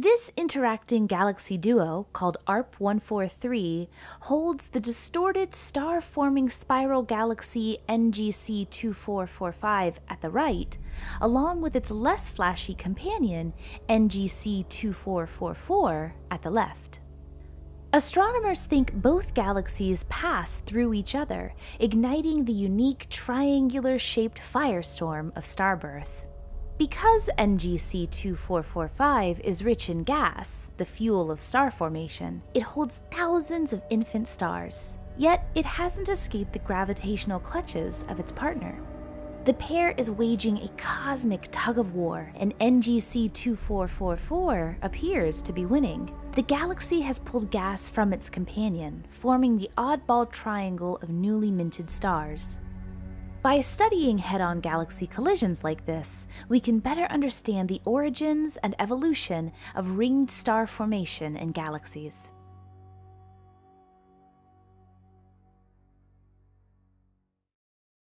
This interacting galaxy duo, called ARP 143, holds the distorted star forming spiral galaxy NGC 2445 at the right, along with its less flashy companion NGC 2444 at the left. Astronomers think both galaxies pass through each other, igniting the unique triangular shaped firestorm of starbirth. Because NGC 2445 is rich in gas, the fuel of star formation, it holds thousands of infant stars. Yet it hasn't escaped the gravitational clutches of its partner. The pair is waging a cosmic tug of war, and NGC 2444 appears to be winning. The galaxy has pulled gas from its companion, forming the oddball triangle of newly minted stars. By studying head on galaxy collisions like this, we can better understand the origins and evolution of ringed star formation in galaxies.